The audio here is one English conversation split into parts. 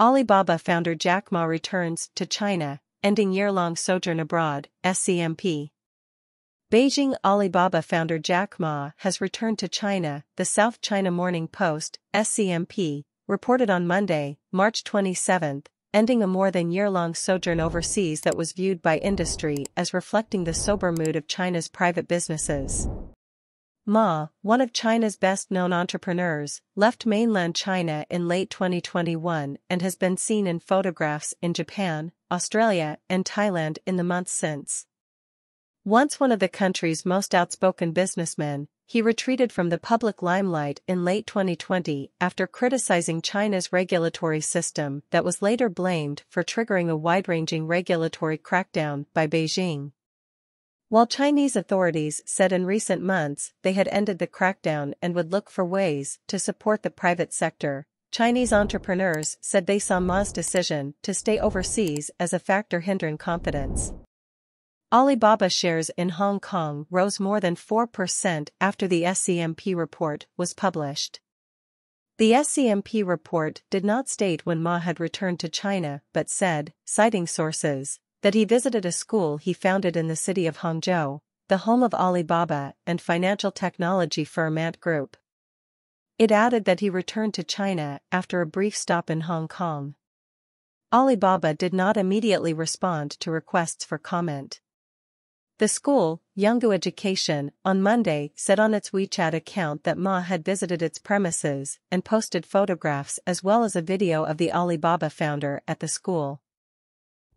Alibaba founder Jack Ma returns to China, ending year-long sojourn abroad, SCMP. Beijing Alibaba founder Jack Ma has returned to China, the South China Morning Post, SCMP, reported on Monday, March 27, ending a more than year-long sojourn overseas that was viewed by industry as reflecting the sober mood of China's private businesses. Ma, one of China's best-known entrepreneurs, left mainland China in late 2021 and has been seen in photographs in Japan, Australia, and Thailand in the months since. Once one of the country's most outspoken businessmen, he retreated from the public limelight in late 2020 after criticizing China's regulatory system that was later blamed for triggering a wide-ranging regulatory crackdown by Beijing. While Chinese authorities said in recent months they had ended the crackdown and would look for ways to support the private sector, Chinese entrepreneurs said they saw Ma's decision to stay overseas as a factor hindering confidence. Alibaba shares in Hong Kong rose more than 4% after the SCMP report was published. The SCMP report did not state when Ma had returned to China but said, citing sources, that he visited a school he founded in the city of Hangzhou, the home of Alibaba and financial technology firm Ant Group. It added that he returned to China after a brief stop in Hong Kong. Alibaba did not immediately respond to requests for comment. The school, Yungu Education, on Monday said on its WeChat account that Ma had visited its premises and posted photographs as well as a video of the Alibaba founder at the school.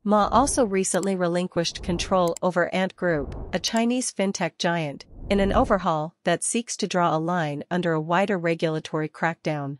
Ma also recently relinquished control over Ant Group, a Chinese fintech giant, in an overhaul that seeks to draw a line under a wider regulatory crackdown.